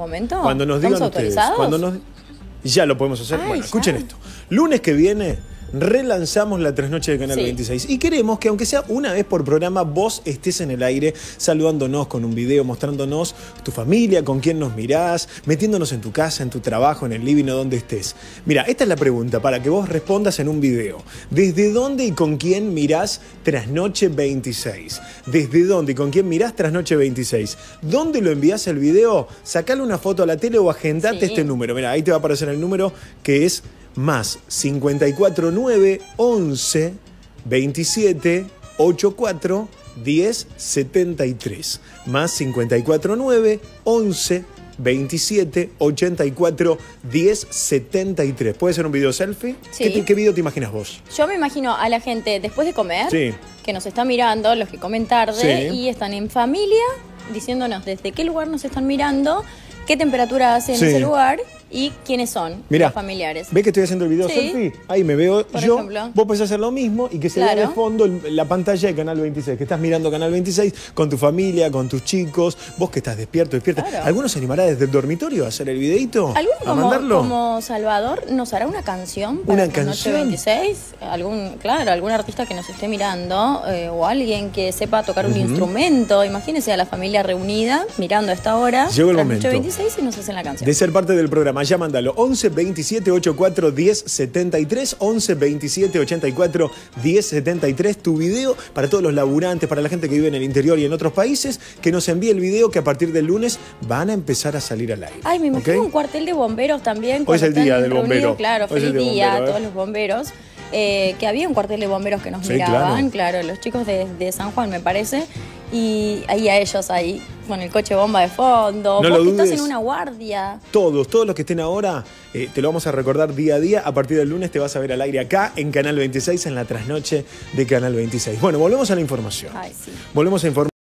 momento? Cuando nos digan ¿Estamos ustedes. Cuando nos... Ya lo podemos hacer. Ay, bueno, ya. escuchen esto. Lunes que viene relanzamos la trasnoche de Canal Sí. 26 y queremos que aunque sea una vez por programa vos estés en el aire saludándonos con un video, mostrándonos tu familia, con quién nos mirás, metiéndonos en tu casa, en tu trabajo, en el living o donde estés. Mira, esta es la pregunta para que vos respondas en un video. ¿Desde dónde y con quién mirás Trasnoche 26? ¿Desde dónde y con quién mirás Trasnoche 26? ¿Dónde lo envías el video? Sacale una foto a la tele o agendate Sí. este número. Mira, ahí te va a aparecer el número que es más 549 11 27 84 10 73. Más 549 11 27 84 10 73. ¿Puede ser un video selfie? Sí. ¿Qué, te- qué video te imaginas vos? Yo me imagino a la gente después de comer, Sí. que nos está mirando, los que comen tarde, Sí. y están en familia, diciéndonos desde qué lugar nos están mirando, qué temperatura hace en ese lugar y quiénes son Mira, los familiares. ¿Ves que estoy haciendo el video Sí. selfie? Ahí me veo Por yo. ejemplo. Vos podés hacer lo mismo y que se vea de Claro. fondo el- la pantalla de Canal 26. Que estás mirando Canal 26 con tu familia, con tus chicos. Vos que estás despierto, despierta. Claro. ¿Alguno se animará desde el dormitorio a hacer el videito? ¿Algún ¿A como, mandarlo? como Salvador nos hará una canción para ¿Una esta noche canción? 26? ¿Algún, claro, algún artista que nos esté mirando eh, o alguien que sepa tocar un instrumento. Imagínense a la familia reunida mirando a esta hora. Llegó el momento. Noche 26 y nos hacen la canción. De ser parte del programa, ya mándalo 11 27 84 10 73 11 27 84 10 73 tu video para todos los laburantes, para la gente que vive en el interior y en otros países, que nos envíe el video que a partir del lunes van a empezar a salir al aire. Ay, me imagino ¿ok? un cuartel de bomberos también. Hoy es el día del reunidos, bombero. Claro, Hoy feliz día día bombero, a ¿eh? todos los bomberos. Eh, que había un cuartel de bomberos que nos Sí, miraban, claro. claro. los chicos de, de San Juan, me parece. Y ahí a ellos ahí, con el coche bomba de fondo. No Vos lo que estás en una guardia. Todos, todos los que estén ahora, eh, te lo vamos a recordar día a día. A partir del lunes te vas a ver al aire acá en Canal 26, en la trasnoche de Canal 26. Bueno, volvemos a la información. Ay, sí. Volvemos a informar.